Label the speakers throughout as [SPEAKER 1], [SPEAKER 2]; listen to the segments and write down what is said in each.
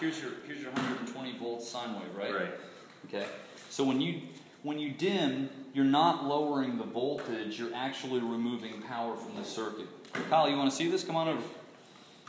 [SPEAKER 1] Here's your here's your 120 volt sine wave, right?
[SPEAKER 2] Right.
[SPEAKER 1] Okay. So when you when you dim, you're not lowering the voltage. You're actually removing power from the circuit. Kyle, you want to see this? Come on over.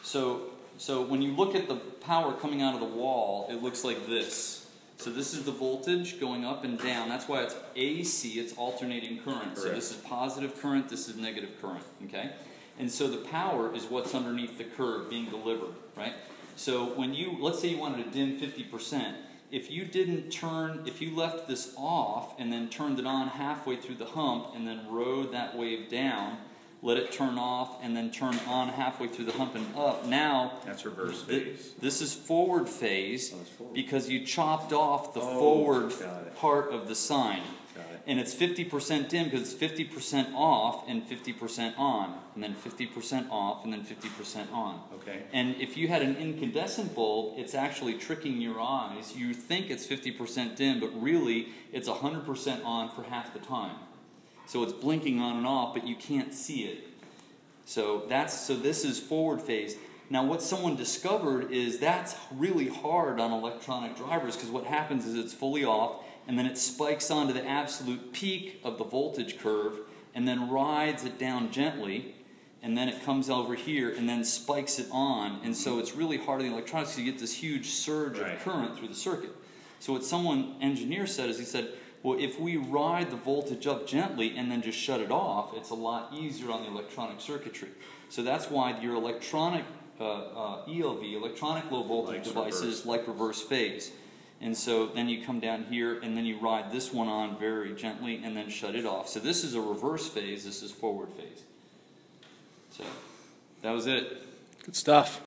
[SPEAKER 1] So so when you look at the power coming out of the wall, it looks like this. So this is the voltage going up and down. That's why it's AC. It's alternating current. So this is positive current. This is negative current. Okay. And so the power is what's underneath the curve being delivered, right? So when you, let's say you wanted to dim 50%, if you didn't turn, if you left this off and then turned it on halfway through the hump and then rode that wave down, let it turn off and then turn on halfway through the hump and up, now
[SPEAKER 2] That's reverse phase.
[SPEAKER 1] this is forward phase
[SPEAKER 2] Oh, forward.
[SPEAKER 1] because you chopped off the
[SPEAKER 2] Oh,
[SPEAKER 1] forward part of the sine.
[SPEAKER 2] Got it.
[SPEAKER 1] And it's 50% dim because it's 50% off and 50% on, and then 50% off and then 50% on.
[SPEAKER 2] Okay.
[SPEAKER 1] And if you had an incandescent bulb, it's actually tricking your eyes. You think it's 50% dim, but really it's 100% on for half the time. So it's blinking on and off, but you can't see it. So that's so this is forward phase. Now what someone discovered is that's really hard on electronic drivers because what happens is it's fully off and then it spikes onto the absolute peak of the voltage curve and then rides it down gently and then it comes over here and then spikes it on and so it's really hard on the electronics you get this huge surge
[SPEAKER 2] Right.
[SPEAKER 1] of current through the circuit. So what someone engineer said is he said, well, if we ride the voltage up gently and then just shut it off, it's a lot easier on the electronic circuitry. So that's why your electronic uh, uh, ELV, electronic low voltage
[SPEAKER 2] Likes
[SPEAKER 1] devices,
[SPEAKER 2] reverse.
[SPEAKER 1] like reverse phase. And so then you come down here and then you ride this one on very gently and then shut it off. So this is a reverse phase, this is forward phase. So that was it.
[SPEAKER 3] Good stuff.